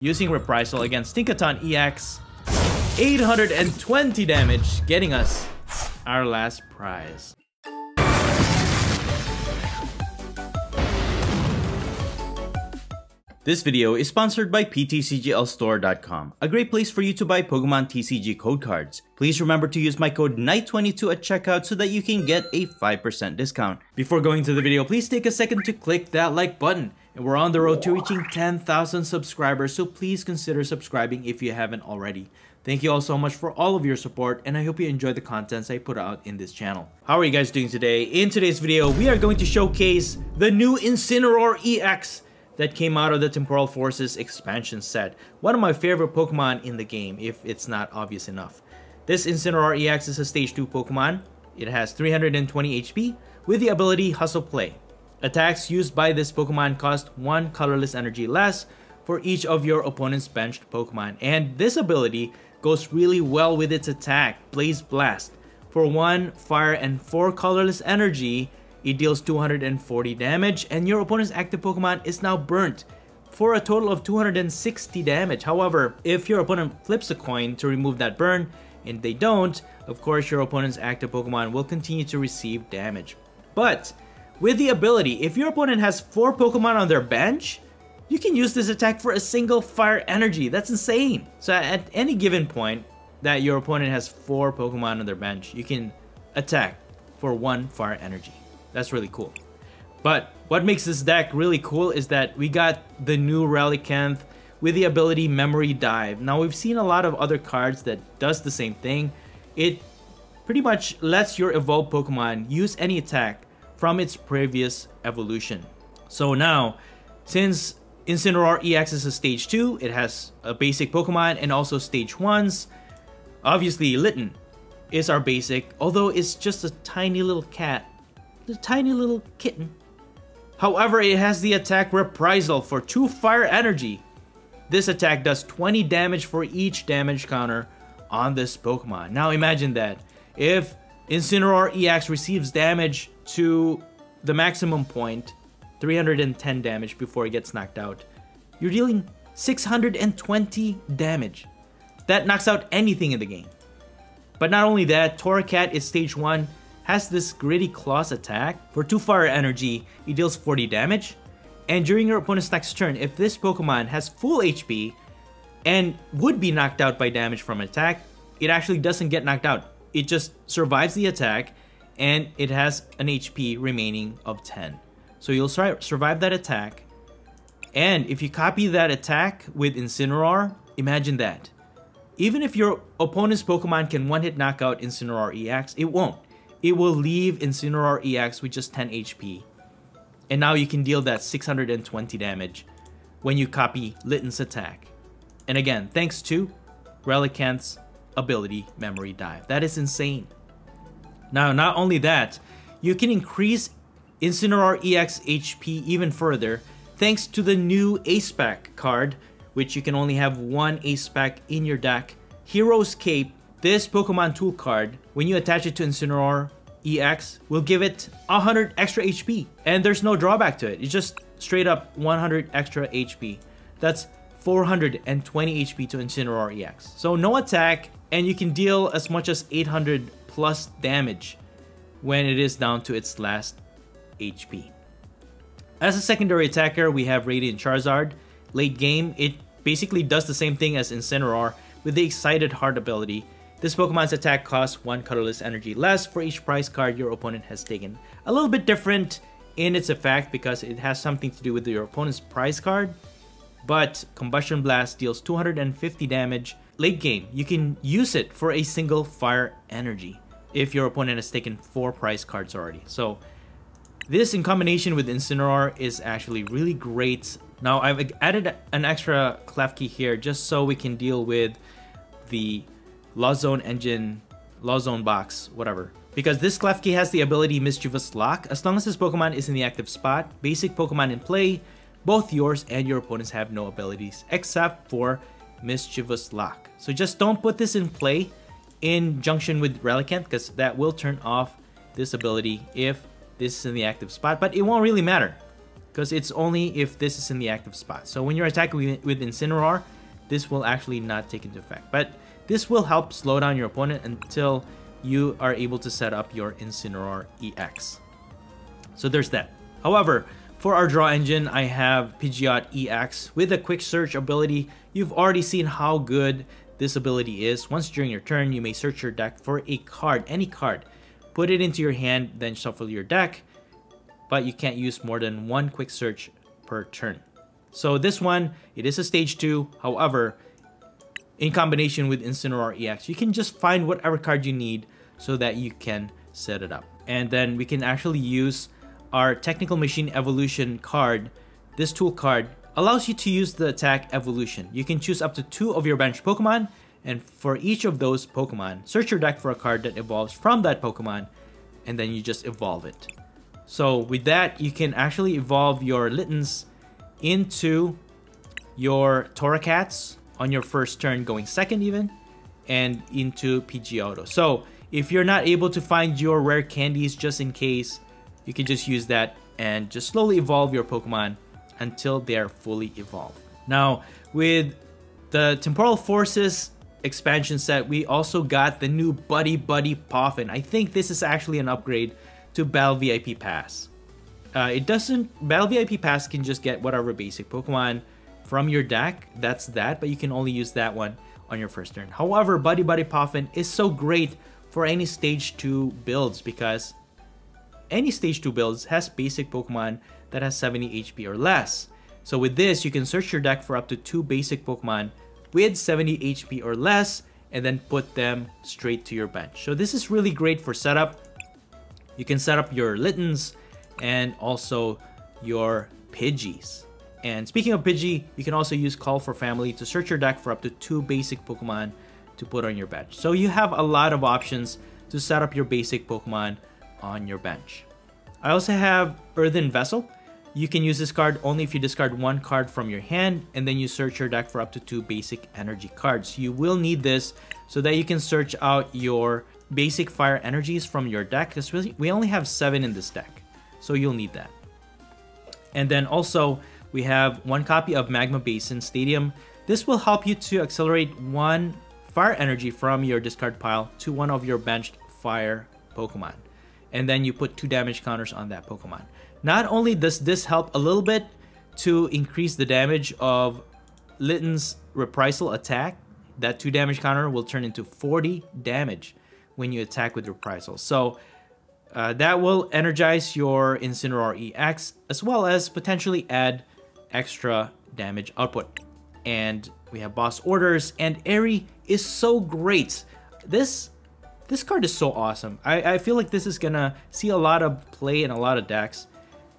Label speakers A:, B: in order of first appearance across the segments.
A: using Reprisal against Tinkaton EX. 820 damage, getting us our last prize. This video is sponsored by PTCGLStore.com, a great place for you to buy Pokemon TCG code cards. Please remember to use my code KNIGHT22 at checkout so that you can get a 5% discount. Before going to the video, please take a second to click that like button. And we're on the road to reaching 10,000 subscribers, so please consider subscribing if you haven't already. Thank you all so much for all of your support and I hope you enjoy the contents I put out in this channel. How are you guys doing today? In today's video, we are going to showcase the new Incineroar EX that came out of the Temporal Forces expansion set. One of my favorite Pokemon in the game, if it's not obvious enough. This Incineroar EX is a Stage 2 Pokemon. It has 320 HP with the ability Hustle Play. Attacks used by this Pokemon cost 1 colorless energy less for each of your opponent's benched Pokemon. And this ability goes really well with its attack, Blaze Blast. For 1 fire and 4 colorless energy, it deals 240 damage and your opponent's active Pokemon is now burnt for a total of 260 damage. However, if your opponent flips a coin to remove that burn and they don't, of course your opponent's active Pokemon will continue to receive damage. But with the ability, if your opponent has 4 Pokemon on their bench, you can use this attack for a single fire energy. That's insane. So at any given point that your opponent has 4 Pokemon on their bench, you can attack for 1 fire energy. That's really cool. But what makes this deck really cool is that we got the new Relicanth with the ability Memory Dive. Now we've seen a lot of other cards that does the same thing. It pretty much lets your evolved Pokemon use any attack from its previous evolution. So now, since Incineroar EX is a stage 2, it has a basic Pokemon and also stage 1s. Obviously, Litten is our basic, although it's just a tiny little cat the tiny little kitten. However, it has the attack Reprisal for 2 fire energy. This attack does 20 damage for each damage counter on this Pokemon. Now imagine that. If Incineroar EX receives damage to the maximum point, 310 damage before it gets knocked out, you're dealing 620 damage. That knocks out anything in the game. But not only that, Torracat is stage 1 has this Gritty Claws attack. For 2 fire energy, it deals 40 damage. And during your opponent's next turn, if this Pokemon has full HP and would be knocked out by damage from an attack, it actually doesn't get knocked out. It just survives the attack and it has an HP remaining of 10. So you'll survive that attack. And if you copy that attack with Incineroar, imagine that. Even if your opponent's Pokemon can one-hit knock out Incineroar EX, it won't it will leave Incineroar EX with just 10 HP. And now you can deal that 620 damage when you copy Litten's attack. And again, thanks to Relicanth's ability Memory Dive. That is insane. Now, not only that, you can increase Incineroar EX HP even further thanks to the new Ace Pack card, which you can only have one Ace Pack in your deck. Hero's Cape this Pokemon Tool card, when you attach it to Incineroar EX, will give it 100 extra HP. And there's no drawback to it. It's just straight up 100 extra HP. That's 420 HP to Incineroar EX. So no attack, and you can deal as much as 800 plus damage when it is down to its last HP. As a secondary attacker, we have Radiant Charizard. Late game, it basically does the same thing as Incineroar with the Excited Heart ability, this Pokemon's attack costs 1 colorless energy less for each prize card your opponent has taken. A little bit different in its effect because it has something to do with your opponent's prize card, but Combustion Blast deals 250 damage. Late game, you can use it for a single fire energy if your opponent has taken 4 prize cards already. So this in combination with Incineroar is actually really great. Now I've added an extra Klefki here just so we can deal with the Lost Zone Engine, Lost Zone Box, whatever. Because this Klefki has the ability Mischievous Lock, as long as this Pokemon is in the active spot, basic Pokemon in play, both yours and your opponents have no abilities, except for Mischievous Lock. So just don't put this in play in junction with Relicanth, because that will turn off this ability if this is in the active spot, but it won't really matter
B: because it's only if this is in the active spot. So when you're attacking with, Incineroar, this will actually not take into effect. But this will help slow down your opponent until you are able to set up your Incineroar EX. So there's that. However, for our draw engine, I have Pidgeot EX with a quick search ability. You've already seen how good this ability is. Once during your turn, you may search your deck for a card, any card. Put it into your hand, then shuffle your deck, but you can't use more than one quick search per turn. So this one, it is a stage 2, however, in combination with Incineroar EX, you can just find whatever card you need so that you can set it up. And then we can actually use our Technical Machine Evolution card. This tool card allows you to use the attack evolution. You can choose up to two of your bench Pokemon, and for each of those Pokemon, search your deck for a card that evolves from that Pokemon, and then you just evolve it. So with that, you can actually evolve your Littens into your Torracats on your first turn, going second even, and into Pidgeotto. So if you're not able to find your rare candies just in case, you can just use that and just slowly evolve your Pokemon until they are fully evolved. Now, with the Temporal Forces expansion set, we also got the new Buddy Buddy Poffin. I think this is actually an upgrade to Battle VIP Pass. Uh, it doesn't, Battle VIP Pass can just get whatever basic Pokemon from your deck, that's that, but you can only use that one on your first turn. However, Buddy Buddy Poffin is so great for any stage 2 builds because any stage 2 builds has basic Pokemon that has 70 HP or less. So with this, you can search your deck for up to two basic Pokemon with 70 HP or less and then put them straight to your bench. So this is really great for setup. You can set up your Littens and also your Pidgeys. And speaking of Pidgey, you can also use Call for Family to search your deck for up to two basic Pokemon to put on your bench. So you have a lot of options to set up your basic Pokemon on your bench. I also have Earthen Vessel. You can use this card only if you discard one card from your hand and then you search your deck for up to two basic energy cards. You will need this so that you can search out your basic fire energies from your deck because we only have seven in this deck. So you'll need that. And then also we have one copy of Magma Basin Stadium. This will help you to accelerate one fire energy from your discard pile to one of your benched fire Pokemon and then you put two damage counters on that Pokemon. Not only does this help a little bit to increase the damage of Litten's reprisal attack, that two damage counter will turn into 40 damage when you attack with reprisal. So uh, that will energize your Incineroar EX as well as potentially add extra damage output. And we have boss orders and Eri is so great. This this card is so awesome. I, I feel like this is gonna see a lot of play in a lot of decks.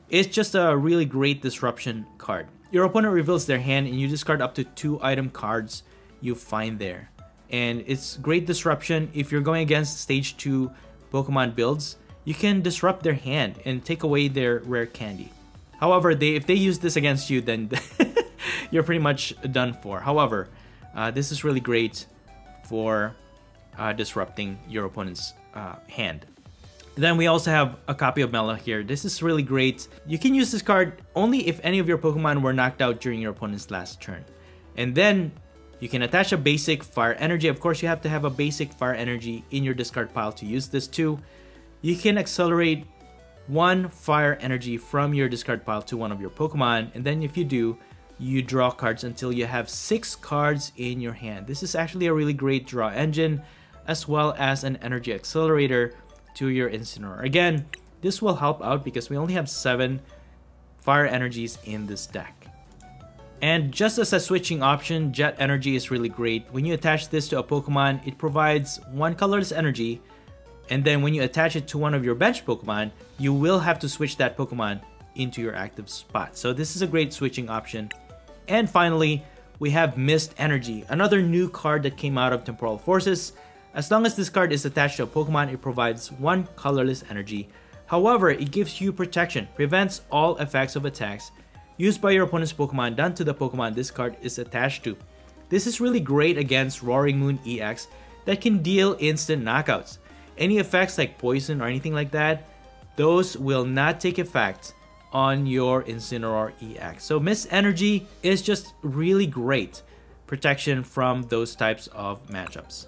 B: It's just a really great disruption card. Your opponent reveals their hand and you discard up to two item cards you find there. And it's great disruption if you're going against stage 2 Pokemon builds. You can disrupt their hand and take away their rare candy. However, they if they use this against you, then you're pretty much done for. However, uh, this is really great for uh, disrupting your opponent's uh, hand. Then we also have a copy of Mela here. This is really great. You can use this card only if any of your Pokemon were knocked out during your opponent's last turn. And then you can attach a basic fire energy. Of course, you have to have a basic fire energy in your discard pile to use this too. You can accelerate one fire energy from your discard pile to one of your Pokemon. And then if you do, you draw cards until you have six cards in your hand. This is actually a really great draw engine as well as an energy accelerator to your Incineroar. Again, this will help out because we only have 7 fire energies in this deck. And just as a switching option, Jet Energy is really great. When you attach this to a Pokemon, it provides one colorless energy, and then when you attach it to one of your bench Pokemon, you will have to switch that Pokemon into your active spot. So this is a great switching option. And finally, we have Mist Energy, another new card that came out of Temporal Forces. As long as this card is attached to a Pokemon, it provides one colorless energy. However, it gives you protection, prevents all effects of attacks used by your opponent's Pokemon done to the Pokemon this card is attached to. This is really great against Roaring Moon EX that can deal instant knockouts. Any effects like poison or anything like that, those will not take effect on your Incineroar EX. So Mist Energy is just really great protection from those types of matchups.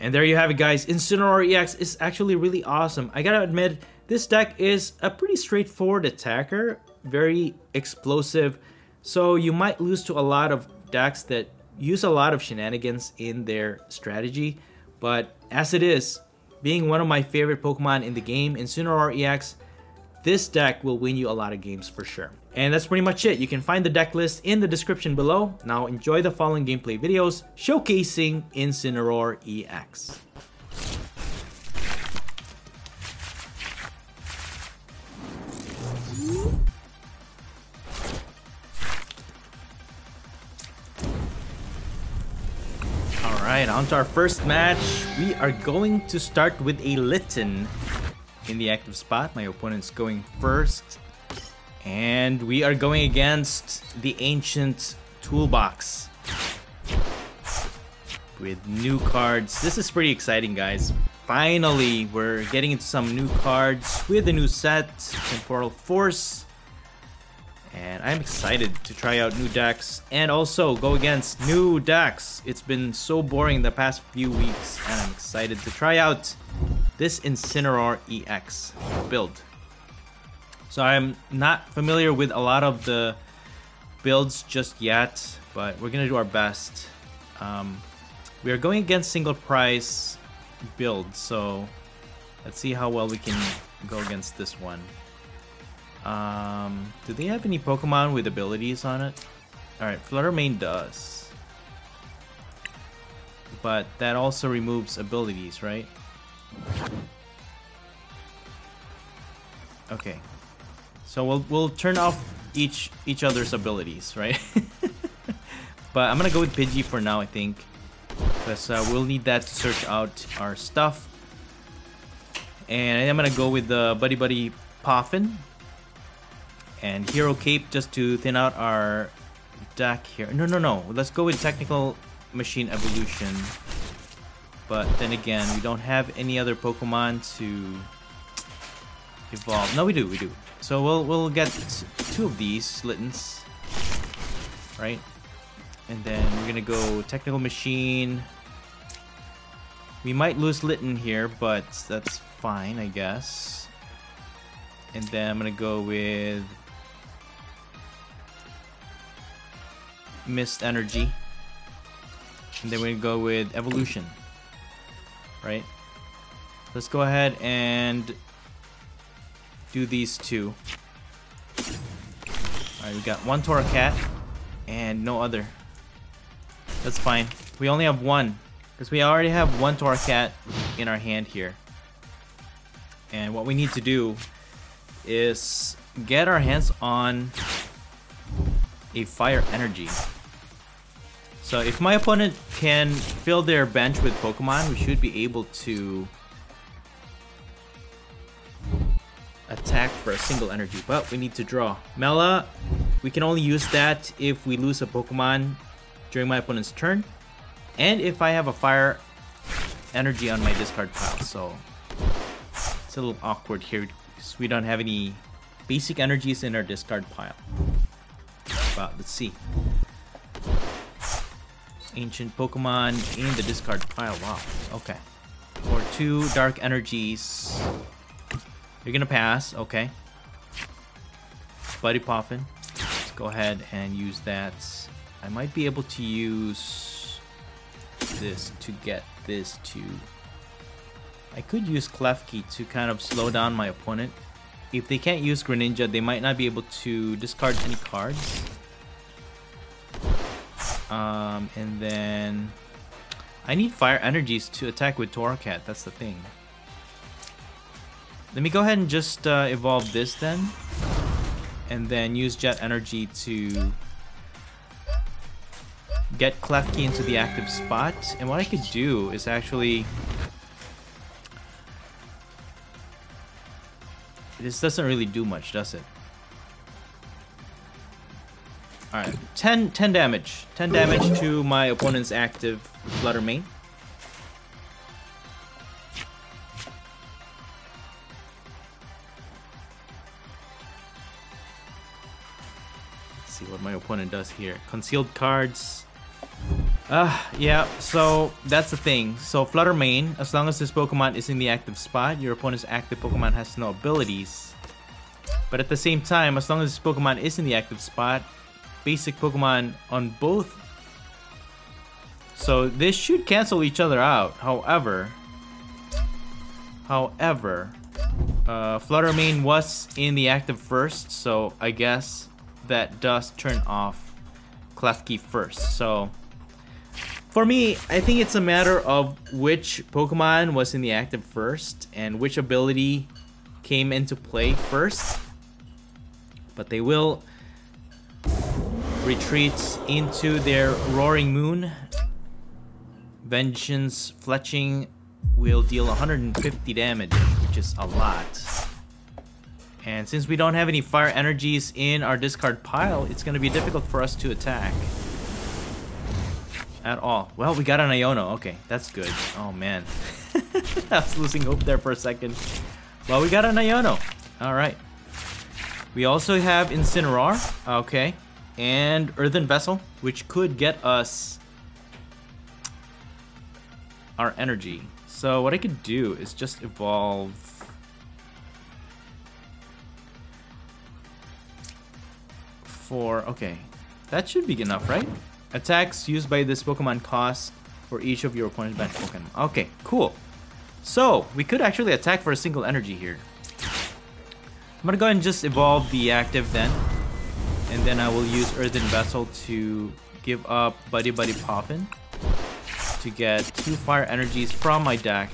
B: And there you have it guys, Incineroar EX is actually really awesome. I gotta admit, this deck is a pretty straightforward attacker, very explosive, so you might lose to a lot of decks that use a lot of shenanigans in their strategy, but as it is, being one of my favorite Pokemon in the game, Incineroar EX, this deck will win you a lot of games for sure. And that's pretty much it. You can find the deck list in the description below. Now enjoy the following gameplay videos showcasing Incineroar EX. Alright, on to our first match. We are going to start with a Litten in the active spot. My opponent's going first. And we are going against the Ancient Toolbox. With new cards. This is pretty exciting, guys. Finally, we're getting into some new cards with the new set, Temporal Force. And I'm excited to try out new decks and also go against new decks. It's been so boring the past few weeks and I'm excited to try out this Incineroar EX build. So I'm not familiar with a lot of the builds just yet, but we're gonna do our best. Um, we are going against single price build, so let's see how well we can go against this one. Um, do they have any Pokemon with abilities on it? Alright, Flutter Mane does. But that also removes abilities, right? Okay. So we'll we'll turn off each each other's abilities, right? but I'm gonna go with Pidgey for now, I think. Because uh, we'll need that to search out our stuff. And I'm gonna go with the Buddy Buddy Poffin. And Hero Cape just to thin out our deck here. No, no, no. Let's go with Technical Machine Evolution. But then again, we don't have any other Pokemon to evolve. No, we do, we do. So we'll we'll get two of these Littens, right? And then we're gonna go Technical Machine. We might lose Litten here, but that's fine, I guess. And then I'm gonna go with Mist Energy. And then we're gonna go with Evolution right? Let's go ahead and do these two. Alright, we got one Torracat and no other. That's fine. We only have one. Because we already have one Torracat in our hand here. And what we need to do is get our hands on a fire energy. So if my opponent can fill their bench with Pokemon, we should be able to attack for a single energy. But we need to draw. Mela, we can only use that if we lose a Pokemon during my opponent's turn. And if I have a fire energy on my discard pile. So it's a little awkward here because we don't have any basic energies in our discard pile. But let's see ancient Pokemon in the discard pile. Wow. Okay. For two dark energies. You're gonna pass. Okay. Buddy Poffin. Let's go ahead and use that. I might be able to use this to get this to... I could use Klefki to kind of slow down my opponent. If they can't use Greninja, they might not be able to discard any cards. Um, and then I need fire energies to attack with Torracat. That's the thing. Let me go ahead and just uh, evolve this then. And then use Jet Energy to get Klefki into the active spot. And what I could do is actually... This doesn't really do much, does it? Alright, 10, 10 damage. 10 damage to my opponent's active Flutter Mane. my opponent does here. Concealed cards. Uh, yeah, so that's the thing. So Flutter Mane, as long as this Pokemon is in the active spot, your opponent's active Pokemon has no abilities. But at the same time, as long as this Pokemon is in the active spot, basic Pokemon on both. So this should cancel each other out. However, however, uh, Flutter Mane was in the active first, so I guess that does turn off Klefki first. So for me, I think it's a matter of which Pokemon was in the active first and which ability came into play first. But they will retreat into their Roaring Moon. Vengeance Fletching will deal 150 damage, which is a lot. And since we don't have any fire energies in our discard pile, it's going to be difficult for us to attack. At all. Well, we got an Iono. Okay, that's good. Oh, man. I was losing hope there for a second. Well, we got an Iono. Alright. We also have Incineroar. Okay. And Earthen Vessel, which could get us our energy. So what I could do is just evolve... For... Okay. That should be enough, right? Attacks used by this Pokemon cost for each of your opponent's bench Pokemon. Okay, cool. So, we could actually attack for a single energy here. I'm gonna go ahead and just evolve the active then. And then I will use Earthen Vessel to give up Buddy Buddy Poffin to get two fire energies from my deck.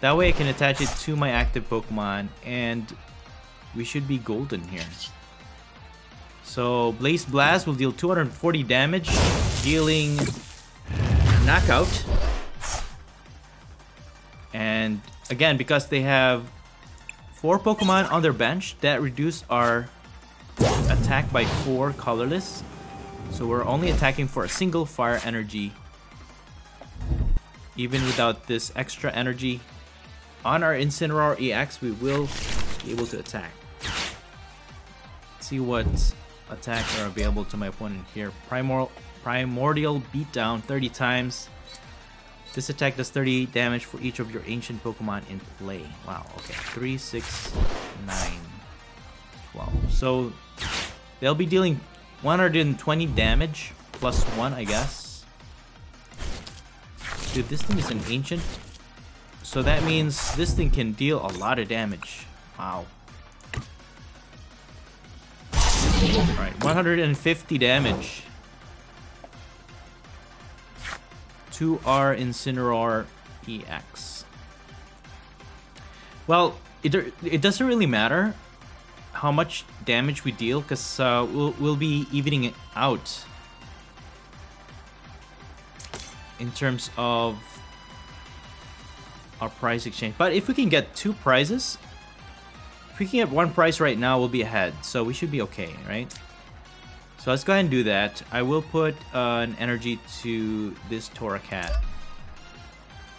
B: That way I can attach it to my active Pokemon and we should be golden here. So Blaze Blast will deal 240 damage, dealing knockout. And again, because they have four Pokemon on their bench, that reduce our attack by four colorless. So we're only attacking for a single fire energy even without this extra energy on our Incineroar EX, we will be able to attack. Let's see what attacks are available to my opponent here. Primordial, Primordial Beatdown 30 times. This attack does 30 damage for each of your ancient Pokemon in play. Wow, okay. 3, 6, 9, 12. So they'll be dealing 120 damage plus 1, I guess. Dude, this thing is an ancient. So that means this thing can deal a lot of damage. Wow. Alright, 150 damage. To our Incineroar EX. Well, it, it doesn't really matter how much damage we deal because uh, we'll, we'll be evening it out in terms of our prize exchange. But if we can get two prizes, if we can get one prize right now, we'll be ahead. So we should be okay, right? So let's go ahead and do that. I will put uh, an energy to this Torracat.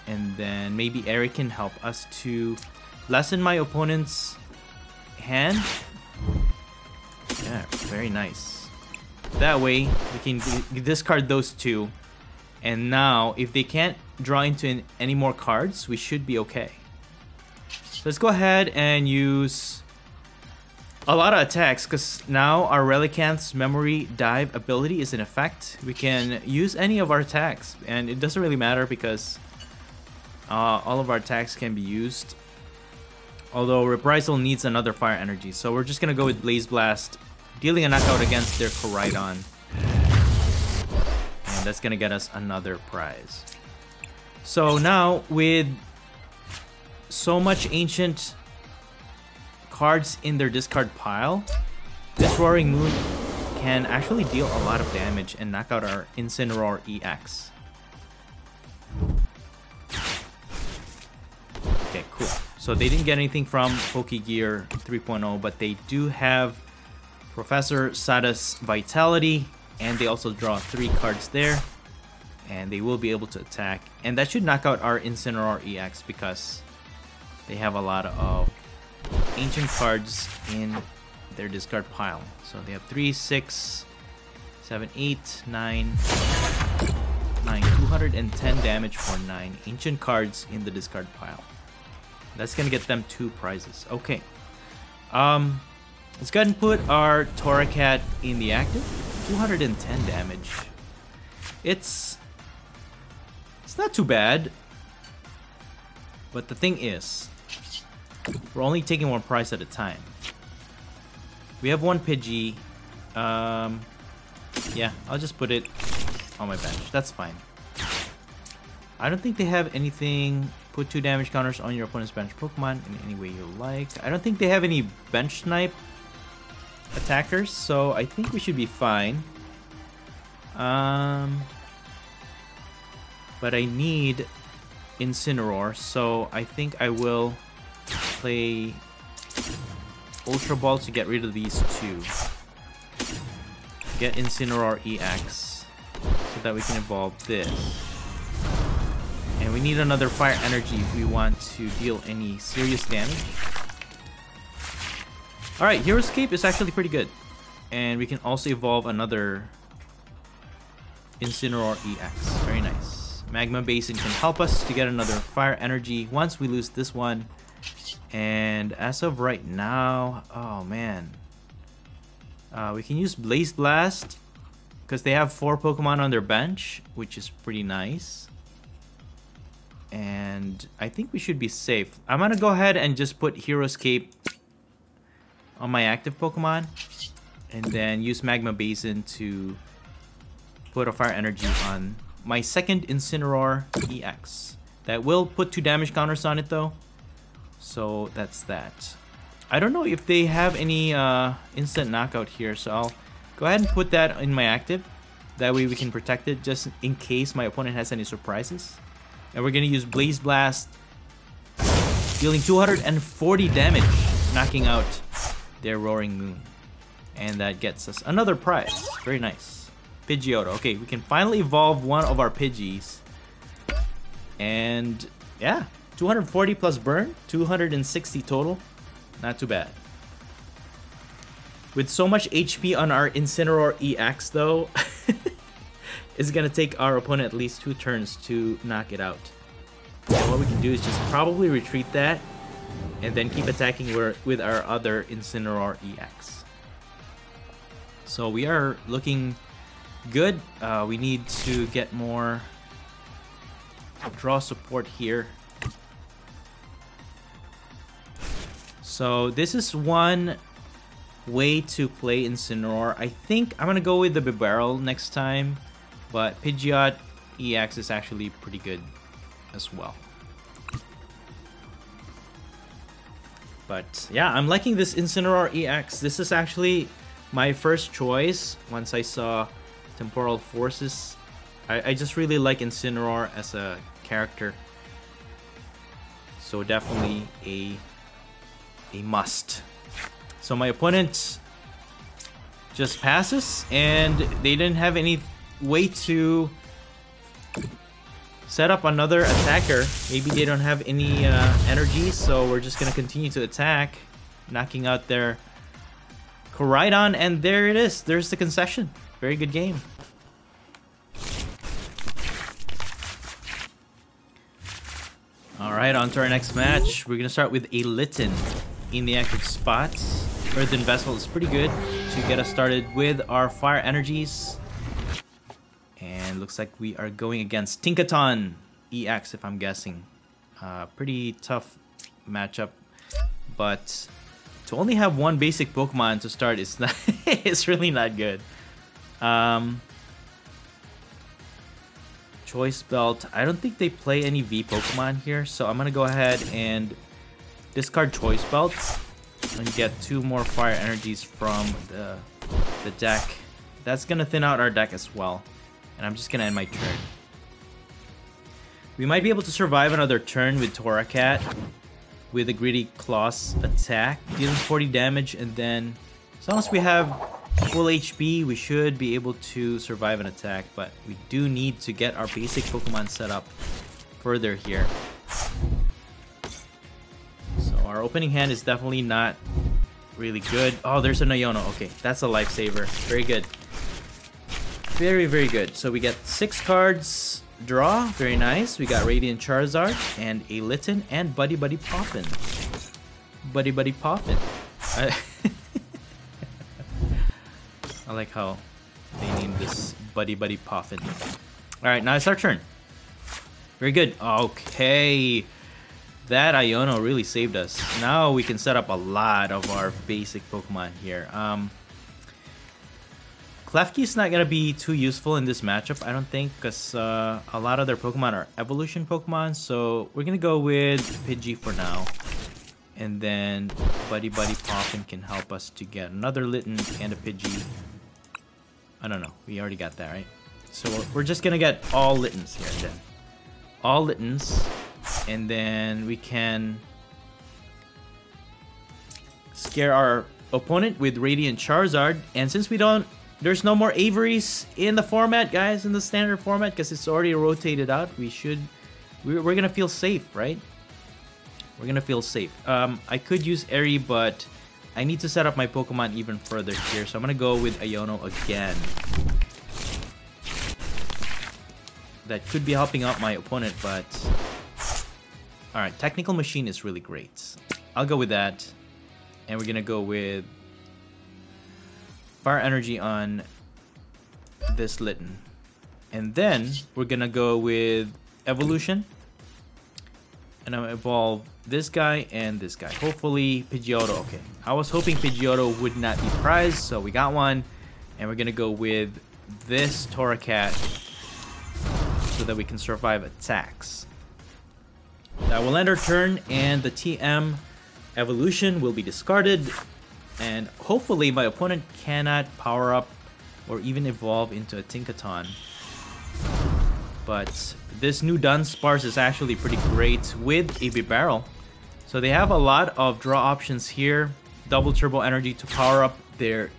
B: And then maybe Eri can help us to lessen my opponent's hand. Yeah, very nice. That way, we can discard those two and now, if they can't draw into any more cards, we should be okay. So let's go ahead and use a lot of attacks because now our Relicanth's Memory Dive ability is in effect. We can use any of our attacks and it doesn't really matter because uh, all of our attacks can be used. Although Reprisal needs another fire energy. So we're just going to go with Blaze Blast, dealing a knockout against their Koraidon. And that's gonna get us another prize. So now with so much ancient cards in their discard pile, this Roaring Moon can actually deal a lot of damage and knock out our Incineroar EX. Okay, cool. So they didn't get anything from Pokegear 3.0, but they do have Professor Sada's Vitality, and they also draw three cards there and they will be able to attack and that should knock out our Incineroar EX because they have a lot of ancient cards in their discard pile so they have 3, 6, 7, 8, 9, 9. 210 damage for 9 ancient cards in the discard pile. That's gonna get them two prizes. Okay. Um, let's go ahead and put our Torracat in the active. 210 damage. It's it's not too bad. But the thing is, we're only taking one prize at a time. We have one Pidgey. Um, yeah, I'll just put it on my bench. That's fine. I don't think they have anything put two damage counters on your opponent's bench Pokemon in any way you like. I don't think they have any bench snipe attackers, so I think we should be fine. Um, but I need Incineroar, so I think I will play Ultra Ball to get rid of these two. Get Incineroar EX so that we can evolve this. And we need another Fire Energy if we want to deal any serious damage. Alright, Hero's Cape is actually pretty good. And we can also evolve another Incineroar EX. Very nice. Magma Basin can help us to get another Fire Energy once we lose this one. And as of right now, oh man. Uh, we can use Blaze Blast because they have four Pokemon on their bench, which is pretty nice. And I think we should be safe. I'm gonna go ahead and just put Hero's Cape on my active Pokemon. And then use Magma Basin to put a Fire Energy on my second Incineroar EX. That will put two damage counters on it though. So that's that. I don't know if they have any uh, instant knockout here, so I'll go ahead and put that in my active. That way we can protect it just in case my opponent has any surprises. And we're going to use Blaze Blast, dealing 240 damage, knocking out their Roaring Moon. And that gets us another prize. Very nice. Pidgeotto. Okay, we can finally evolve one of our Pidgeys. And yeah, 240 plus burn, 260 total. Not too bad. With so much HP on our Incineroar EX though, it's gonna take our opponent at least two turns to knock it out. What we can do is just probably retreat that and then keep attacking with our other Incineroar EX. So we are looking good. Uh, we need to get more draw support here. So this is one way to play Incineroar. I think I'm gonna go with the Bibarel next time, but Pidgeot EX is actually pretty good as well. But yeah, I'm liking this Incineroar EX. This is actually my first choice once I saw Temporal Forces. I, I just really like Incineroar as a character. So definitely a a must. So my opponent just passes and they didn't have any way to set up another attacker. Maybe they don't have any uh, energy, so we're just gonna continue to attack, knocking out their Koraidon, and there it is. There's the concession. Very good game. Alright, on to our next match. We're gonna start with a Litten in the active spots. Earthen Vessel is pretty good to get us started with our fire energies. And looks like we are going against Tinkaton EX, if I'm guessing. Uh, pretty tough matchup, but to only have one basic Pokemon to start is not it's really not good. Um, Choice Belt. I don't think they play any V Pokemon here, so I'm gonna go ahead and discard Choice Belt and get two more Fire Energies from the the deck. That's gonna thin out our deck as well. And I'm just gonna end my turn. We might be able to survive another turn with Torracat with a Gritty Claws attack, dealing 40 damage, and then as long as we have full HP, we should be able to survive an attack, but we do need to get our basic Pokemon set up further here. Our opening hand is definitely not really good. Oh, there's a Noyono. Okay, that's a lifesaver. Very good. Very, very good. So we get six cards draw. Very nice. We got Radiant Charizard and a Litten and Buddy Buddy Poffin. Buddy Buddy Poffin. I, I like how they named this Buddy Buddy Poffin. Alright, now it's our turn. Very good. Okay. That Iono really saved us. Now we can set up a lot of our basic Pokemon here. Um, Klefki is not going to be too useful in this matchup, I don't think, because uh, a lot of their Pokemon are evolution Pokemon, so we're going to go with Pidgey for now. And then Buddy Buddy Poffin can help us to get another Litten and a Pidgey. I don't know, we already got that, right? So we're just going to get all Littens here then. All Littens, and then we can scare our opponent with Radiant Charizard, and since we don't there's no more Averys in the format, guys, in the standard format, because it's already rotated out. We should... We're, we're gonna feel safe, right? We're gonna feel safe. Um, I could use Eri, but I need to set up my Pokemon even further here. So I'm gonna go with Iono again. That could be helping out my opponent, but... Alright, Technical Machine is really great. I'll go with that. And we're gonna go with fire energy on this Litten. And then we're gonna go with evolution. And I'm gonna evolve this guy and this guy. Hopefully Pidgeotto, okay. I was hoping Pidgeotto would not be prized, so we got one. And we're gonna go with this Torracat so that we can survive attacks. That will end our turn and the TM evolution will be discarded and hopefully my opponent cannot power up or even evolve into a Tinkaton. But this new Dunsparce is actually pretty great with a Barrel. So they have a lot of draw options here. Double Turbo Energy to power up their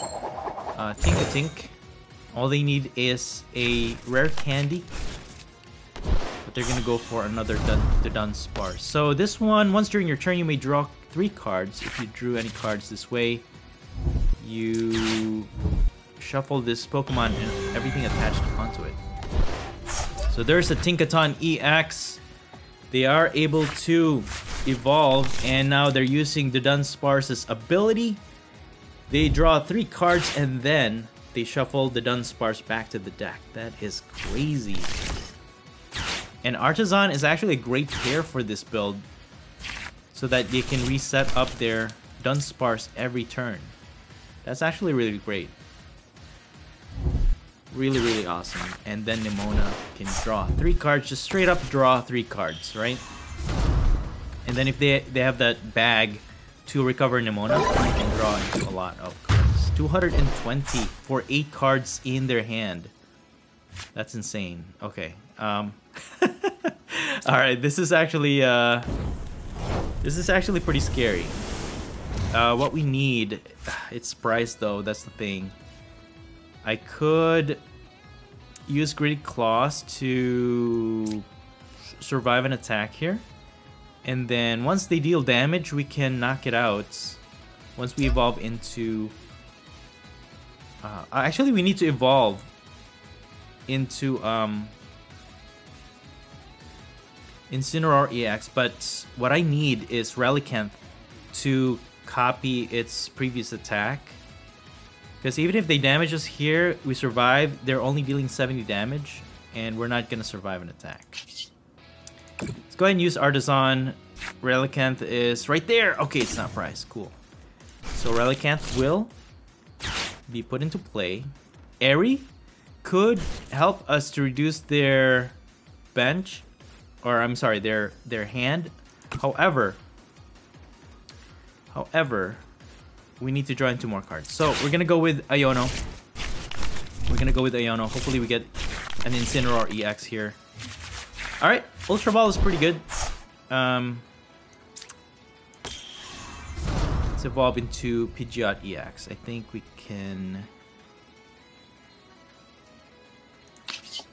B: uh, Tinkatink. All they need is a rare candy. But they're gonna go for another Dun the Dunsparce. So this one, once during your turn, you may draw three cards. If you drew any cards this way, you shuffle this Pokemon and everything attached onto it. So there's a Tinkaton EX. They are able to evolve and now they're using the Dunsparce's ability. They draw three cards and then they shuffle the Dunsparce back to the deck. That is crazy. And Artazon is actually a great pair for this build so that they can reset up their Dunsparce every turn. That's actually really great. Really, really awesome. And then Nemona can draw three cards, just straight up draw three cards, right? And then if they, they have that bag to recover Nemona, they can draw a lot of cards. 220 for eight cards in their hand. That's insane. Okay. Um, Alright, this is actually... Uh, this is actually pretty scary. Uh, what we need, it's price though, that's the thing. I could use Gritty Claws to survive an attack here. And then once they deal damage, we can knock it out. Once we evolve into... Uh, actually, we need to evolve into um, Incineroar EX, but what I need is Relicanth to copy its previous attack. Because even if they damage us here, we survive, they're only dealing 70 damage, and we're not going to survive an attack. Let's go ahead and use Artazon. Relicanth is right there. Okay, it's not price. Cool. So Relicanth will be put into play. Eri could help us to reduce their bench or I'm sorry, their their hand. However, however, we need to draw into more cards. So we're gonna go with Iono. We're gonna go with Iono. Hopefully we get an Incineroar EX here. All right, Ultra Ball is pretty good. Um, let's evolve into Pidgeot EX. I think we can.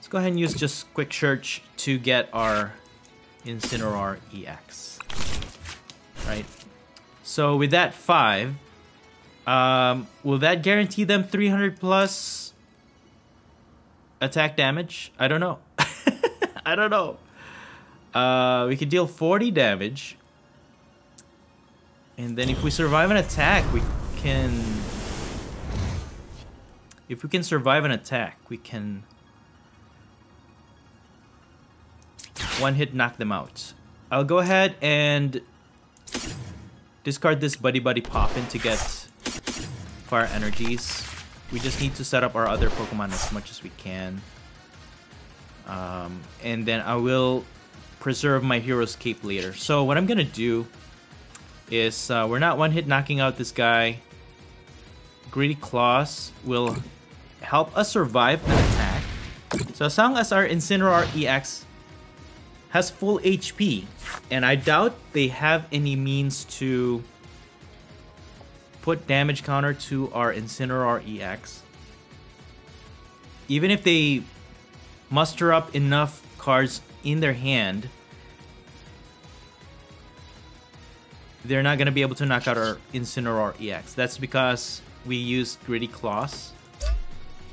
B: Go ahead and use just Quick Search to get our Incineroar EX. Right? So with that 5, um, will that guarantee them 300 plus attack damage? I don't know. I don't know. Uh, we could deal 40 damage. And then if we survive an attack, we can... If we can survive an attack, we can... One hit knock them out. I'll go ahead and discard this Buddy Buddy Poffin to get fire energies. We just need to set up our other Pokemon as much as we can. Um, and then I will preserve my Hero's Cape later. So what I'm going to do is uh, we're not one hit knocking out this guy. Gritty Claws will help us survive an attack. So as long as our Incineroar EX has full HP, and I doubt they have any means to put damage counter to our Incineroar EX. Even if they muster up enough cards in their hand, they're not going to be able to knock out our Incineroar EX. That's because we use Gritty Claws.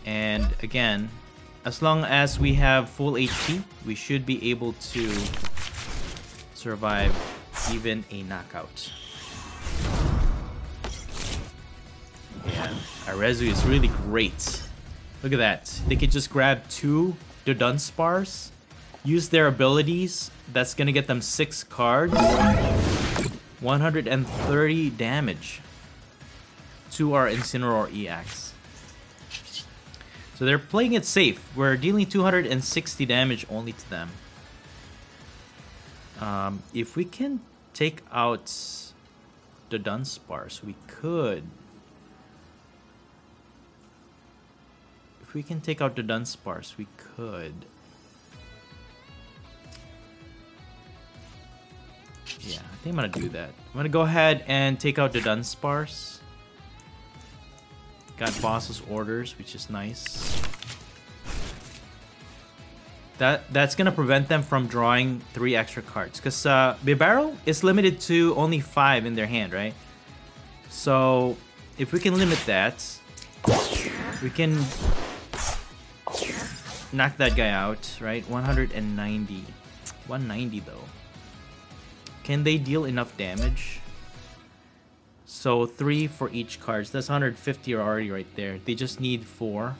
B: And again, as long as we have full HP, we should be able to survive even a knockout. Yeah, Arezu is really great. Look at that. They could just grab two Dudunsparce, use their abilities. That's gonna get them six cards. 130 damage to our Incineroar EX. So they're playing it safe. We're dealing 260 damage only to them. Um, if we can take out the Dunsparce, we could. If we can take out the Dunsparce, we could. Yeah, I think I'm gonna do that. I'm gonna go ahead and take out the Dunsparce. Got boss's orders, which is nice. That that's gonna prevent them from drawing three extra cards, because uh, is limited to only five in their hand, right? So if we can limit that, we can knock that guy out, right? 190. 190 though. Can they deal enough damage? So three for each card. So that's 150 already right there. They just need four.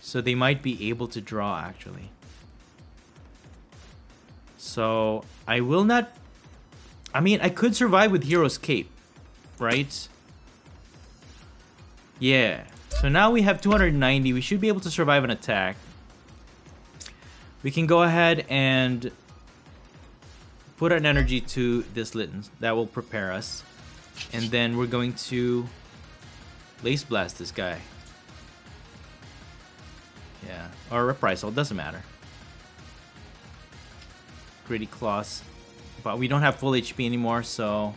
B: So they might be able to draw actually. So I will not... I mean, I could survive with Hero's Cape, right? Yeah. So now we have 290. We should be able to survive an attack. We can go ahead and put an energy to this Litten. That will prepare us. And then we're going to Blaze Blast this guy. Yeah, or Reprisal, doesn't matter. Gritty Claws. But we don't have full HP anymore, so...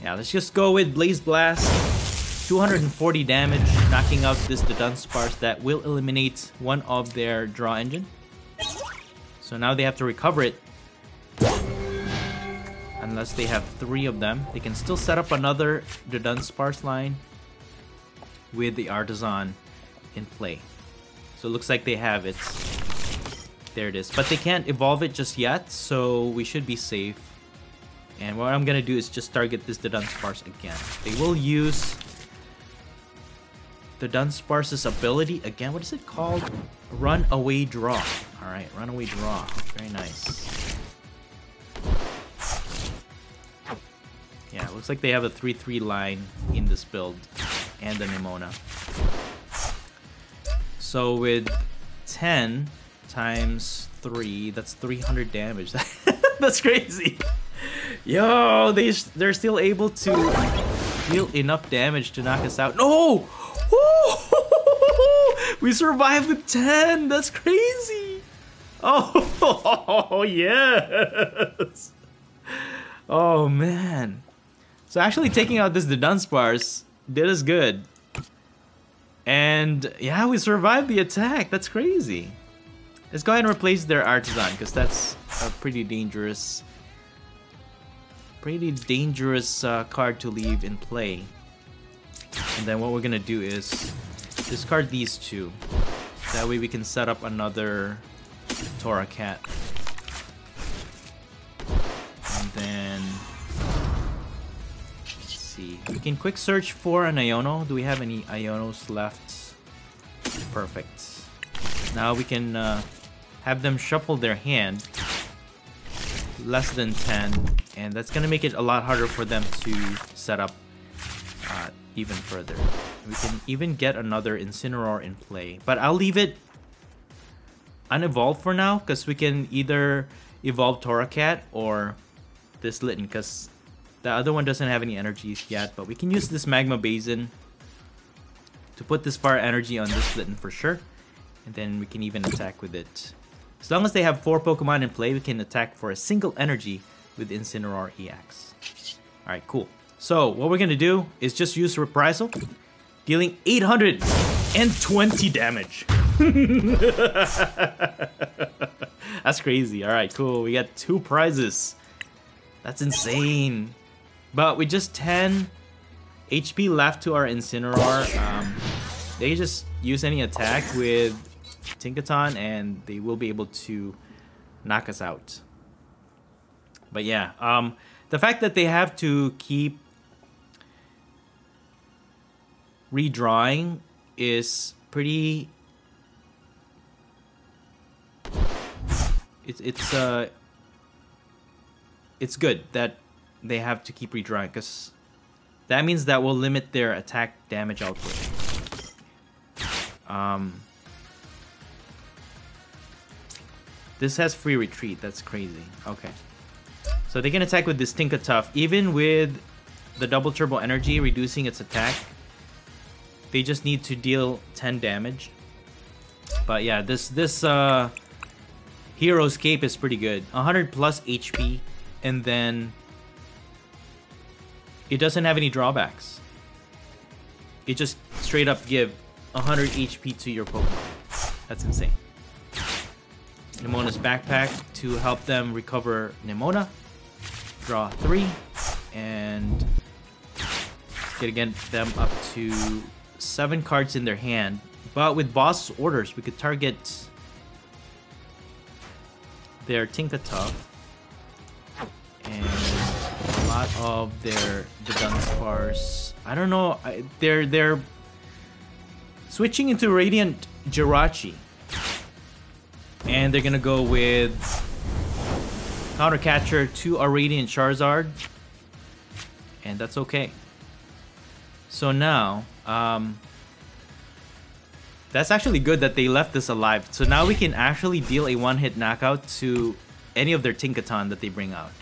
B: Yeah, let's just go with Blaze Blast. 240 damage, knocking out this Dunsparce that will eliminate one of their draw engine. So now they have to recover it unless they have three of them. They can still set up another Dudunsparce line with the Artazon in play. So it looks like they have it. There it is. But they can't evolve it just yet, so we should be safe. And what I'm gonna do is just target this Dunsparce again. They will use Dudunsparce's ability again. What is it called? Run away draw. Alright, run away draw. Very nice. Yeah, looks like they have a 3-3 line in this build and the Nemona. So with 10 times 3, that's 300 damage. that's crazy. Yo, they, they're still able to deal enough damage to knock us out. No! we survived with 10! That's crazy! Oh yes! Oh, man. So actually taking out this Dudunsparce did us good. And yeah, we survived the attack. That's crazy. Let's go ahead and replace their Artazon because that's a pretty dangerous, pretty dangerous uh, card to leave in play. And then what we're gonna do is discard these two. That way we can set up another Torracat. And then... See. We can quick search for an Iono. Do we have any Ionos left? Perfect. Now we can uh, have them shuffle their hand. Less than 10. And that's going to make it a lot harder for them to set up uh, even further. We can even get another Incineroar in play. But I'll leave it unevolved for now because we can either evolve Torracat or this Litten because the other one doesn't have any energies yet. But we can use this Magma Basin to put this fire energy on this Litten for sure. And then we can even attack with it. As long as they have four Pokemon in play, we can attack for a single energy with Incineroar EX. Alright, cool. So, what we're gonna do is just use Reprisal, dealing 820 damage. That's crazy. Alright, cool. We got two prizes. That's insane. But with just 10 HP left to our Incineroar, um, they just use any attack with Tinkaton and they will be able to knock us out. But yeah, um, the fact that they have to keep redrawing is pretty it's it's uh it's good that they have to keep redrawing because that means that will limit their attack damage output. Um, this has free retreat. That's crazy. Okay. So they can attack with this Tinkatuff. Even with the double turbo energy reducing its attack, they just need to deal 10 damage. But yeah, this this uh, Hero's Cape is pretty good. 100 plus HP, and then it doesn't have any drawbacks. It just straight up give 100 HP to your Pokemon. That's insane. Nemona's backpack to help them recover Nemona. Draw three, and get again them up to seven cards in their hand. But with boss orders, we could target their Tinkatuff and lot of their Dudunsparce. I don't know. I, they're they're switching into Radiant Jirachi. And they're gonna go with Counter Catcher to a Radiant Charizard. And that's okay. So now, um, that's actually good that they left this alive. So now we can actually deal a one-hit knockout to any of their Tinkaton that they bring out.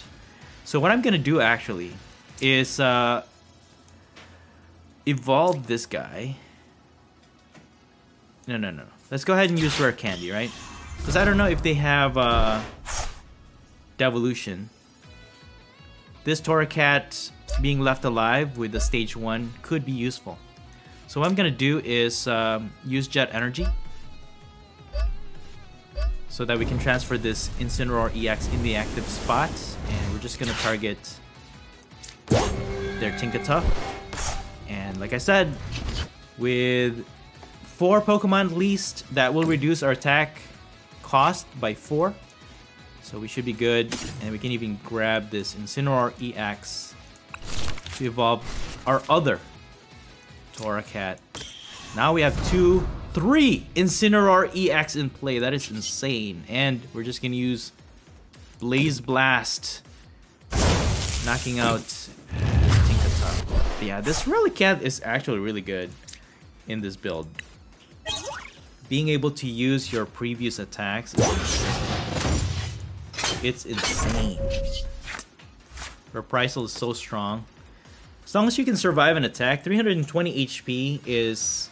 B: So what I'm gonna do actually is uh, evolve this guy. No, no, no. Let's go ahead and use Rare Candy, right? Because I don't know if they have uh, Devolution. This Torracat being left alive with the stage 1 could be useful. So what I'm going to do is um, use Jet Energy. So that we can transfer this Incineroar EX in the active spot. And just to target their Tinkatuff. And like I said, with four Pokemon at least, that will reduce our attack cost by 4. So we should be good. And we can even grab this Incineroar EX to evolve our other Torracat. Now we have two, three Incineroar EX in play. That is insane. And we're just going to use Blaze Blast. Knocking out. Yeah, this Relicanth is actually really good in this build being able to use your previous attacks. It's insane. Reprisal is so strong. As long as you can survive an attack, 320 HP is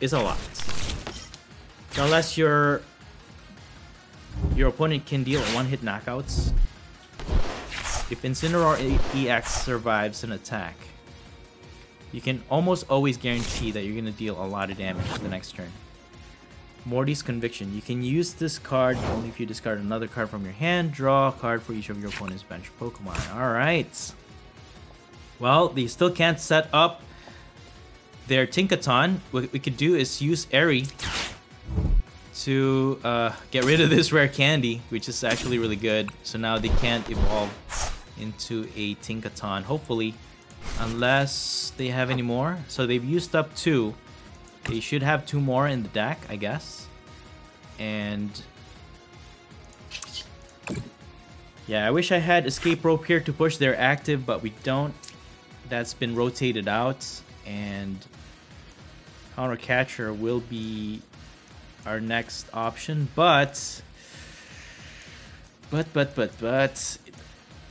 B: is a lot. Unless your your opponent can deal one-hit knockouts. If Incineroar EX survives an attack, you can almost always guarantee that you're going to deal a lot of damage the next turn. Morty's Conviction. You can use this card only if you discard another card from your hand. Draw a card for each of your opponent's bench Pokemon. Alright. Well, they still can't set up their Tinkaton, what we could do is use Eri to uh, get rid of this rare candy, which is actually really good. So now they can't evolve into a Tinkaton, hopefully, unless they have any more. So they've used up two. They should have two more in the deck, I guess. And yeah, I wish I had Escape Rope here to push their active, but we don't. That's been rotated out, and Counter Catcher will be our next option, but but but but but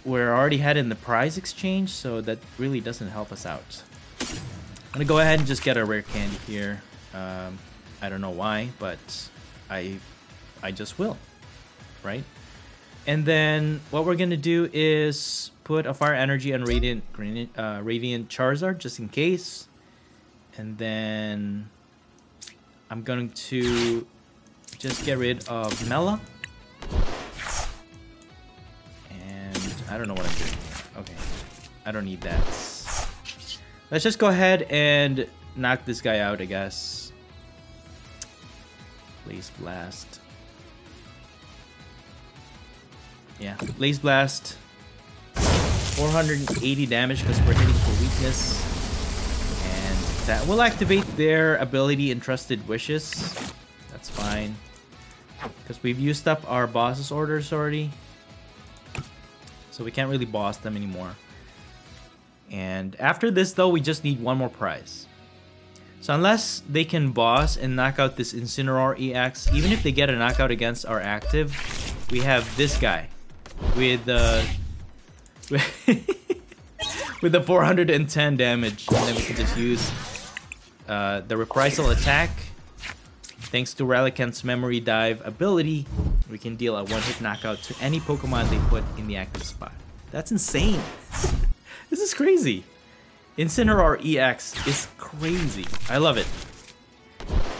B: we're already had in the prize exchange, so that really doesn't help us out. I'm gonna go ahead and just get a rare candy here. Um, I don't know why, but I I just will, right? And then what we're gonna do is put a fire energy on radiant uh, radiant Charizard just in case, and then I'm going to just get rid of Mela. I don't know what I'm doing. Okay. I don't need that. Let's just go ahead and knock this guy out, I guess. Blaze Blast. Yeah, Blaze Blast. 480 damage because we're hitting for weakness. And that will activate their ability Entrusted Wishes. That's fine. Because we've used up our boss's orders already. So we can't really boss them anymore. And after this though, we just need one more prize. So unless they can boss and knock out this Incineroar EX, even if they get a knockout against our active, we have this guy with uh, with the 410 damage, and then we can just use uh, the reprisal attack. Thanks to Relicanth's Memory Dive ability, we can deal a one-hit knockout to any Pokemon they put in the active spot. That's insane. this is crazy. Incineroar EX is crazy. I love it.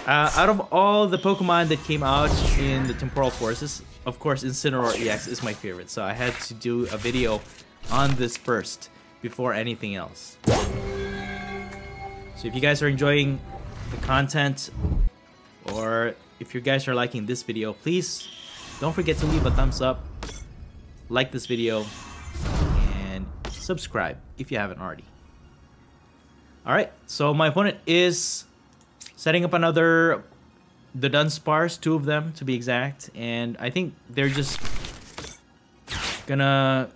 B: Uh, out of all the Pokemon that came out in the Temporal Forces, of course Incineroar EX is my favorite, so I had to do a video on this first before anything else. So if you guys are enjoying the content or if you guys are liking this video, please don't forget to leave a thumbs up, like this video, and subscribe if you haven't already. Alright, so my opponent is setting up another Dudunsparce, two of them to be exact, and I think they're just gonna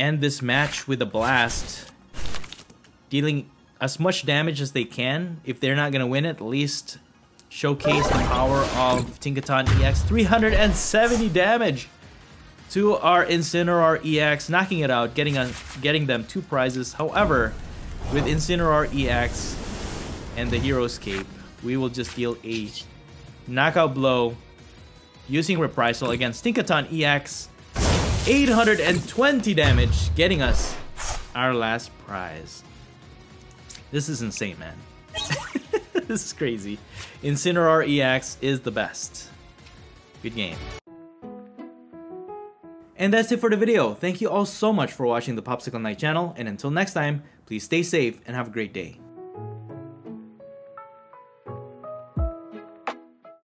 B: end this match with a blast dealing as much damage as they can. If they're not to win it, at least showcase the power of Tinkaton EX. 370 damage to our Incineroar EX, knocking it out, getting, a, getting them two prizes. However, with Incineroar EX and the Hero's Cape, we will just deal a knockout blow using Reprisal against Tinkaton EX. 820 damage, getting us our last prize. This is insane, man. this is crazy. Incineroar EX is the best. Good game. And that's it for the video. Thank you all so much for watching the Popsicle Knight channel, and until next time, please stay safe and have a great day.